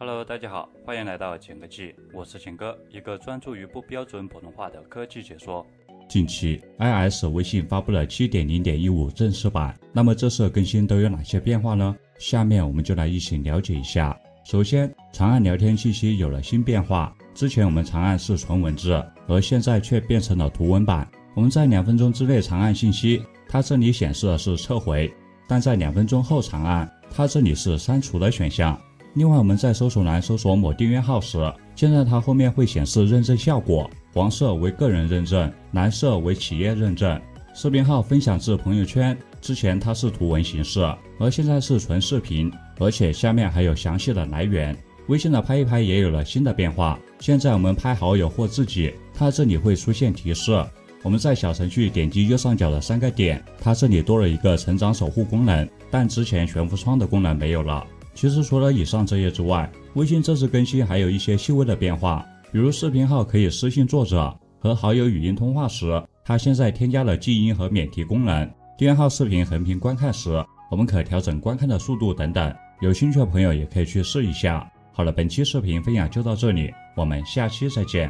Hello，大家好，欢迎来到简科技，我是简哥，一个专注于不标准普通话的科技解说。近期，i s 微信发布了七点零点一五正式版，那么这次更新都有哪些变化呢？下面我们就来一起了解一下。首先，长按聊天信息有了新变化，之前我们长按是纯文字，而现在却变成了图文版。我们在两分钟之内长按信息，它这里显示的是撤回，但在两分钟后长按，它这里是删除的选项。另外，我们在搜索栏搜索某订阅号时，现在它后面会显示认证效果，黄色为个人认证，蓝色为企业认证。视频号分享至朋友圈，之前它是图文形式，而现在是纯视频，而且下面还有详细的来源。微信的拍一拍也有了新的变化，现在我们拍好友或自己，它这里会出现提示。我们在小程序点击右上角的三个点，它这里多了一个成长守护功能，但之前悬浮窗的功能没有了。其实除了以上这些之外，微信这次更新还有一些细微的变化，比如视频号可以私信作者和好友语音通话时，它现在添加了静音和免提功能。订阅号视频横屏观看时，我们可调整观看的速度等等。有兴趣的朋友也可以去试一下。好了，本期视频分享就到这里，我们下期再见。